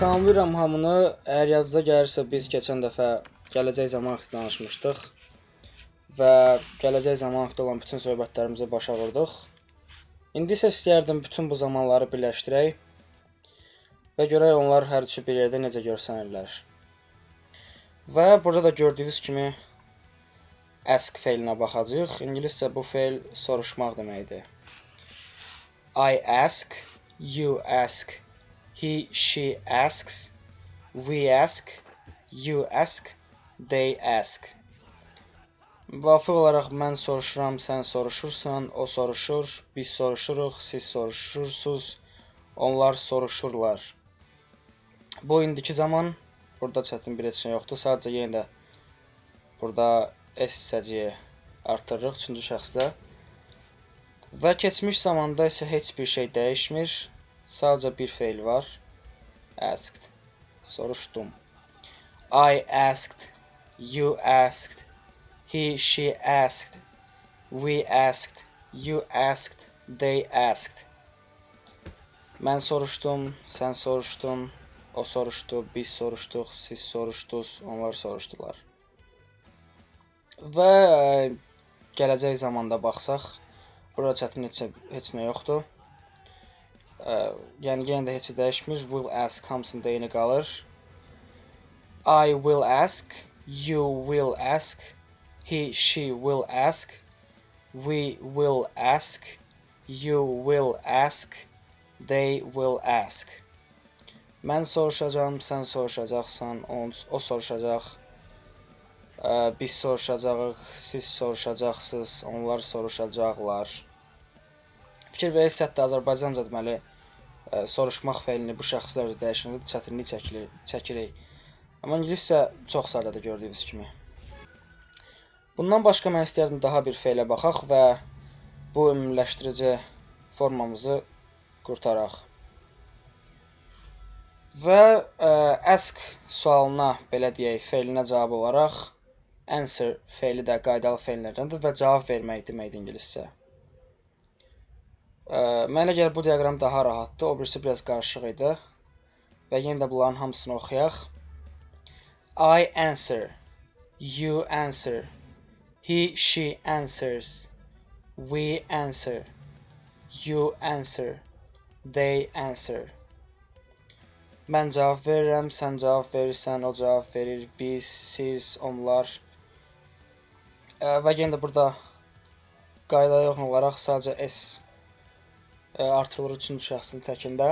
Salamlayıram hamını. Əgər yadınıza gəlirsə, biz keçən dəfə gələcək zaman haqqında danışmışdıq və gələcək zaman haqqında olan bütün söhbətlərimizi başa vurduq. İndi isə istəyərdim bütün bu zamanları birləşdirək və görək onlar hər üçü bir yerdə necə görsənirlər. Və burada da gördüyünüz kimi ask feilinə baxacağıq. İngiliscə bu feil soruşmaq deməkdir. I ask, you ask He, she asks. We ask. You ask. They ask. Müvafiq olaraq mən soruşuram, sən soruşursan, o soruşur, biz soruşuruq, siz soruşursunuz, onlar soruşurlar. Bu indiki zaman burada çətin bir heç nə yoxdur. Sadəcə yenə də burada s hissəciyi artırırıq üçüncü şəxsdə. Və keçmiş zamanda isə heç bir şey dəyişmir. Sadəcə bir feil var. Asked. Soruşdum. I asked. You asked. He, she asked. We asked. You asked. They asked. Mən soruşdum, sən soruşdun, o soruşdu, biz soruşduq, siz soruşdunuz, onlar soruşdular. Və gələcək zamanda baxsaq, burada çətin heç, heç nə yoxdur. Ə, yəni yenə də heç dəyişmir. Will ask hamısında eyni qalır. I will ask, you will ask, he, she will ask, we will ask, you will ask, they will ask. Mən soruşacağam, sən soruşacaqsan, o soruşacaq. Ə, biz soruşacağıq, siz soruşacaqsınız, onlar soruşacaqlar. Fikir verirsiniz, hətta Azərbaycanca deməli ə, soruşmaq feilini bu şəxslərlə dəyişəndə çətinlik çəkilir, çəkirik. Amma ingiliscə çox sadədir gördüyünüz kimi. Bundan başqa mən istərdim daha bir feilə baxaq və bu ümumiləşdirici formamızı qurtaraq. Və ə, ask sualına belə deyək, feilinə cavab olaraq answer feili də qaydalı feillərdəndir və cavab vermək deməkdir ingiliscə. Mənə gəlir bu diaqram daha rahatdır. O birisi biraz qarışıq idi. Və yenə də bunların hamısını oxuyaq. I answer. You answer. He, she answers. We answer. You answer. They answer. Mən cavab verirəm, sən cavab verirsən, o cavab verir, biz, siz, onlar. Və yenə də burada qaydaya uyğun olaraq sadəcə S artırılır üçüncü şəxsin təkində.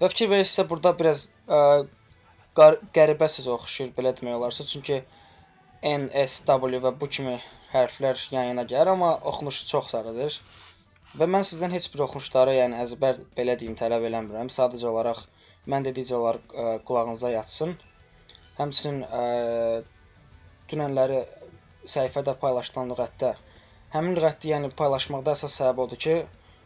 Və fikir verirsinizsə burada biraz ə, qəribə sözə oxşuyur belə demək olarsa. Çünki N, S, W və bu kimi hərflər yan-yana gəlir, amma oxunuşu çox sarıdır. Və mən sizdən heç bir oxunuşları, yəni əzbər belə deyim, tələb eləmirəm. Sadəcə olaraq mən dedikcə onlar ə, qulağınıza yatsın. Həmçinin ə, dünənləri səhifədə paylaşılan lüğətdə Həmin lüğəti yəni paylaşmaqda əsas səbəb odur ki,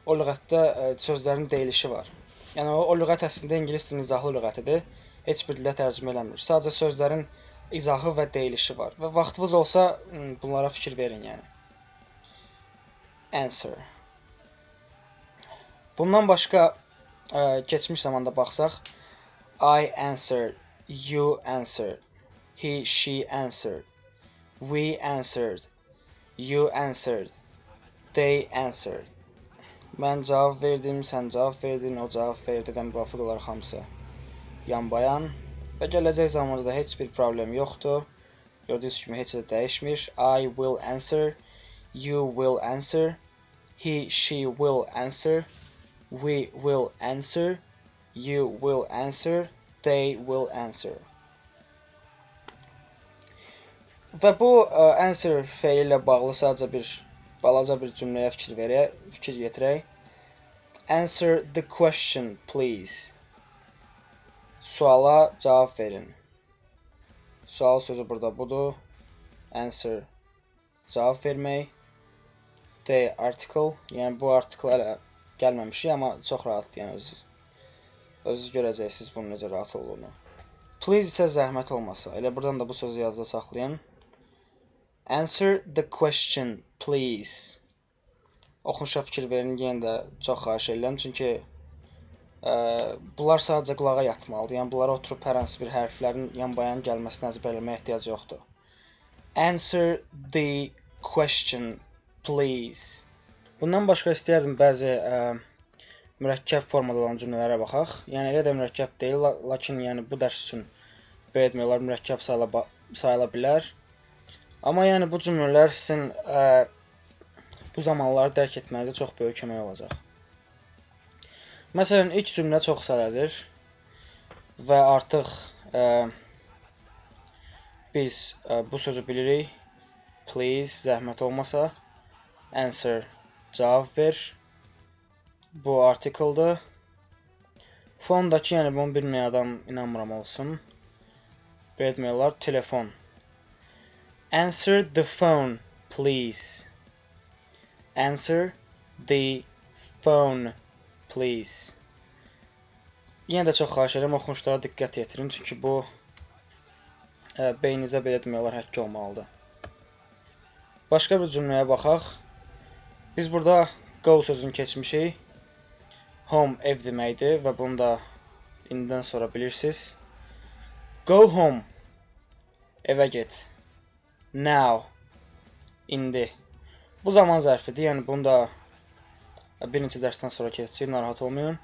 o lüğətdə ə, e, sözlərin deyilişi var. Yəni o, o lüğət əslində ingilis dilinin izahlı lüğətidir. Heç bir dildə tərcümə eləmir. Sadəcə sözlərin izahı və deyilişi var. Və vaxtınız olsa bunlara fikir verin yəni. Answer. Bundan başqa ə, e, keçmiş zamanda baxsaq, I answered, you answered, he, she answered, we answered, You answered. They answered. Mən cavab verdim, sən cavab verdin, o cavab verdi və müvafiq olaraq hamısı yanbayan və gələcək zamanda da heç bir problem yoxdur. Gördüyünüz kimi heç nə dəyişmir. I will answer, you will answer, he, she will answer, we will answer, you will answer, they will answer. Və bu ə, answer feili ilə bağlı sadəcə bir balaca bir cümləyə fikir verək, fikir yetirək. Answer the question, please. Suala cavab verin. Sual sözü burada budur. Answer cavab vermək. The article, yəni bu article hələ gəlməmişik, amma çox rahatdır, yəni özünüz özünüz görəcəksiniz bunun necə rahat olduğunu. Please isə zəhmət olmasa. Elə buradan da bu sözü yazıda saxlayın. Answer the question, please. Oxunuşa fikir verin, yenə də çox xahiş edirəm, çünki ə, bunlar sadəcə qulağa yatmalıdır. Yəni bunlara oturub hər hansı bir hərflərin yan-bayan gəlməsini əzbərləməyə ehtiyac yoxdur. Answer the question please. Bundan başqa istəyərdim bəzi ə, mürəkkəb formada olan cümlələrə baxaq. Yəni elə də mürəkkəb deyil, lakin yəni bu dərs üçün belə demək olar mürəkkəb sayıla sayıla bilər. Amma yəni bu cümlələr sizin ə, bu zamanları dərk etmənizə çox böyük kömək olacaq. Məsələn, ilk cümlə çox sədədir və artıq ə, biz ə, bu sözü bilirik. Please, zəhmət olmasa, answer, cavab ver. Bu artikeldir. Fondakı, yəni bunu bilməyən adam inanmıram olsun. Belə demək olar, telefon. Answer the phone, please. Answer the phone, please. Yenə də çox xahiş edirəm oxunuşlara diqqət yetirin, çünki bu ə, beyninizə belə demək olar həkk olmalıdır. Başqa bir cümləyə baxaq. Biz burada go sözünü keçmişik. Home ev deməkdir və bunu da indidən sonra bilirsiniz. Go home. Evə get. Now. İndi. Bu zaman zərfidir. Yəni bunu da bir neçə dərsdən sonra keçəcək, narahat olmayın.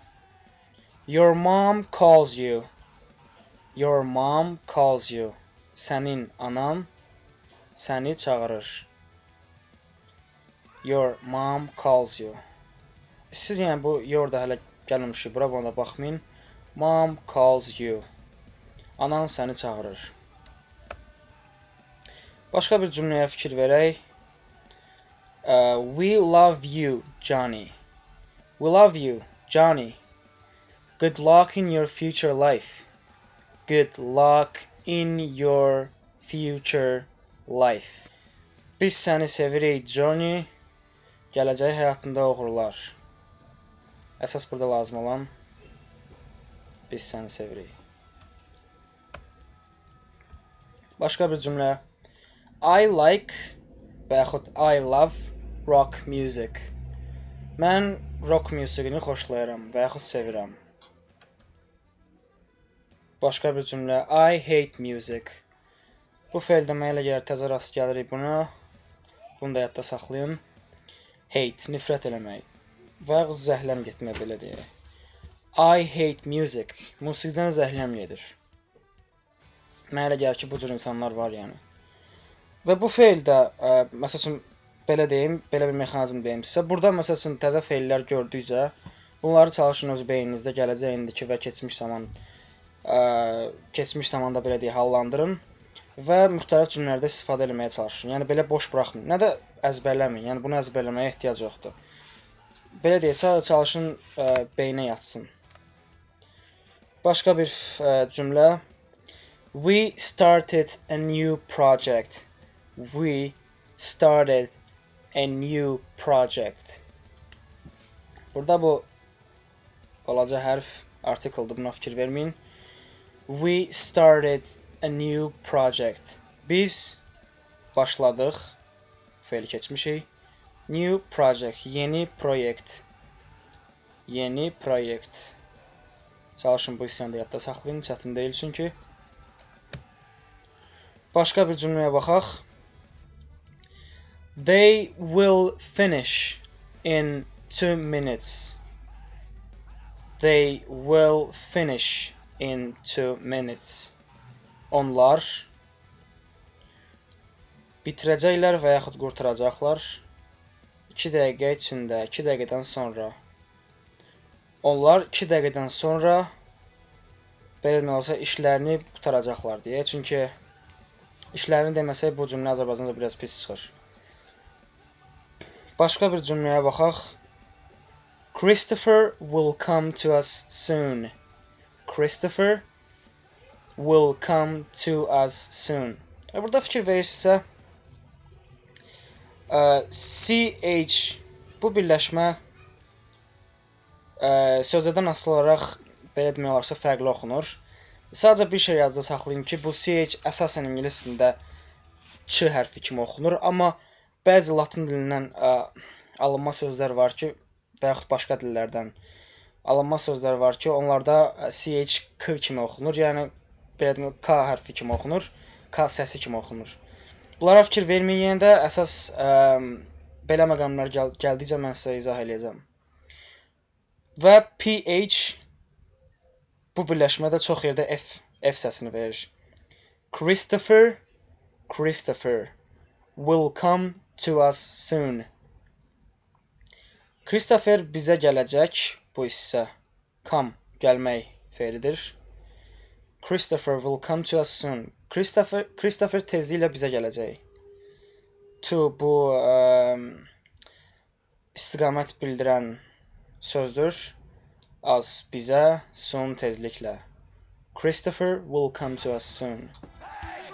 Your mom calls you. Your mom calls you. Sənin anan səni çağırır. Your mom calls you. Siz yəni bu your da hələ gəlməmişik bura, buna da baxmayın. Mom calls you. Anan səni çağırır. Başqa bir cümləyə fikir verək. Uh, we love you, Johnny. We love you, Johnny. Good luck in your future life. Good luck in your future life. Biz səni sevirik, Johnny. Gələcək həyatında uğurlar. Əsas burada lazım olan biz səni sevirik. Başqa bir cümlə. I like və yaxud I love rock music. Mən rock musiqini xoşlayıram və yaxud sevirəm. Başqa bir cümlə I hate music. Bu feildə mənə elə gəlir təzə rast gəlirik buna. Bunu da yadda saxlayın. Hate, nifrət eləmək. Və yaxud zəhləm getmək belə deyək. I hate music. Musiqidən zəhləm gedir. Mənə elə gəlir ki, bu cür insanlar var yəni. Və bu feil də, ə, məsəl üçün belə deyim, belə bir mexanizm deyim sizə. Burada məsəl üçün təzə feillər gördükcə bunları çalışın öz beyninizdə gələcək indiki və keçmiş zaman ə, keçmiş zamanda belə deyək, hallandırın və müxtəlif cümlələrdə istifadə etməyə çalışın. Yəni belə boş buraxmayın. Nə də əzbərləməyin. Yəni bunu əzbərləməyə ehtiyac yoxdur. Belə deyək, sadəcə çalışın ə, beyinə yatsın. Başqa bir ə, cümlə We started a new project we started a new project. Burada bu balaca hərf artikeldir, buna fikir verməyin. We started a new project. Biz başladıq. Feil keçmişik. New project, yeni proyekt. Yeni proyekt. Çalışın bu hissəni də yadda saxlayın, çətin deyil çünki. Başqa bir cümləyə baxaq. They will finish in two minutes. They will finish in two minutes. Onlar bitirəcəklər və yaxud qurtaracaqlar 2 dəqiqə içində, 2 dəqiqədən sonra. Onlar 2 dəqiqədən sonra belə demək olsa işlərini qutaracaqlar deyə. Çünki işlərini deməsək bu cümlə Azərbaycanda biraz pis çıxır. Başqa bir cümləyə baxaq. Christopher will come to us soon. Christopher will come to us soon. Və burada fikir verirsinizsə, CH bu birləşmə sözlərdən asılı olaraq belə demək olarsa fərqli oxunur. Sadəcə bir şey yazda saxlayın ki, bu CH əsasən ingilis dilində ç hərfi kimi oxunur, amma bəzi latın dilindən ə, alınma sözlər var ki, və yaxud başqa dillərdən alınma sözlər var ki, onlarda ch k kimi oxunur. Yəni belə deyim, k hərfi kimi oxunur, k səsi kimi oxunur. Bunlara fikir verməyəndə əsas ə, belə məqamlar gəl gəldikcə mən sizə izah eləyəcəm. Və ph bu birləşmədə çox yerdə f f səsini verir. Christopher Christopher will come to us soon. Christopher bizə gələcək bu hissə. Come gəlmək feilidir. Christopher will come to us soon. Christopher Christopher tezliklə bizə gələcək. To bu ə, istiqamət bildirən sözdür. Az bizə, soon tezliklə. Christopher will come to us soon. Hey,